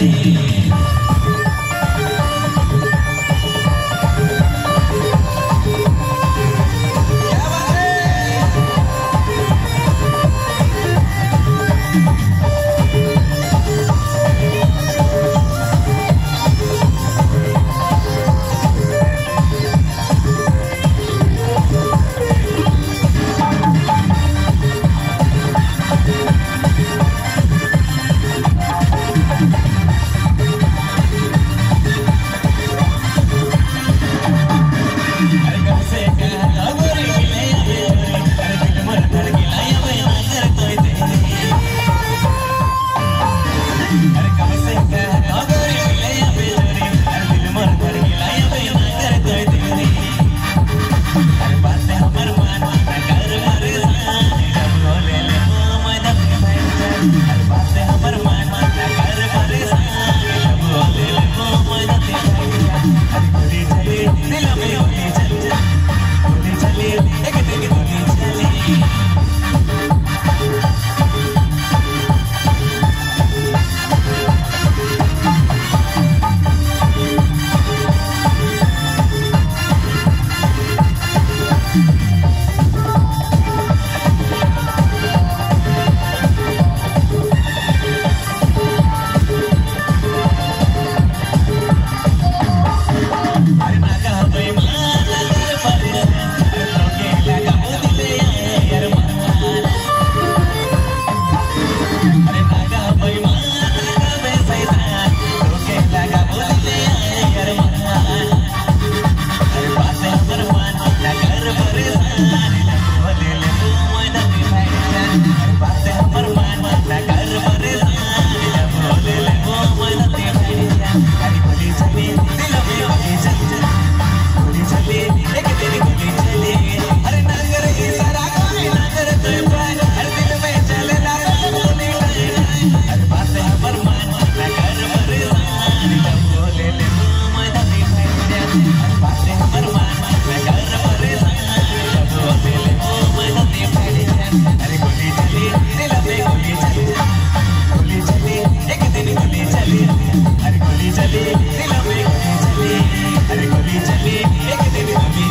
Thank you. I gotta say चले चले अरे गली चले एक दिन अभी